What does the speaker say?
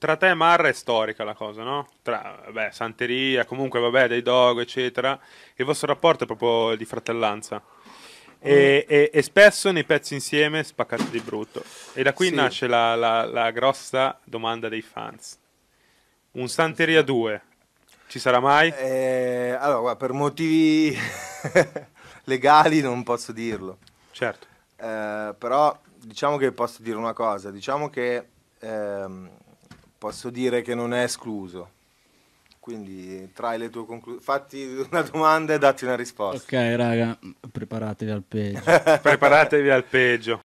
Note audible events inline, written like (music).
tra te e Marra è storica la cosa, no? Tra, vabbè, Santeria, comunque, vabbè, dei dog, eccetera. Il vostro rapporto è proprio di fratellanza. E, e- e spesso nei pezzi insieme spaccate di brutto. E da qui Sì. nasce la, la- la grossa domanda dei fans. Un Santeria 2 ci sarà mai? Eh, allora, per motivi (laughs) legali non posso dirlo. Certo. Eh, però diciamo che posso dire una cosa, diciamo che ehm, posso dire che non è escluso. Quindi trai le tue conclusioni, fatti una domanda e datti una risposta. Ok, raga, preparatevi al peggio. (laughs) Preparatevi al peggio.